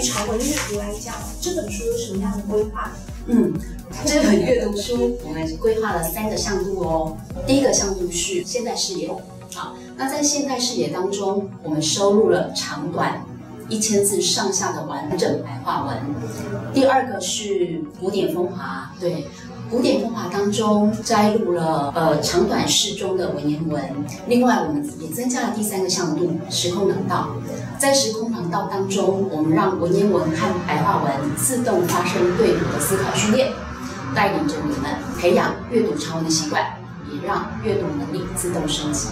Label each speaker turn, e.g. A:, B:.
A: 于长文阅读来讲，这本书有什么样的规划？
B: 嗯，这本阅读书我们规划了三个项目哦。第一个项目是现代视野，好，那在现代视野当中，我们收录了长短一千字上下的完整白话文。第二个是古典风华，对。古典风华当中摘录了呃长短适中的文言文，另外我们也增加了第三个向度时空廊道，在时空廊道当中，我们让文言文和白话文自动发生对读的思考训练，带领着你们培养阅读长文的习惯，也让阅读能力自动升级。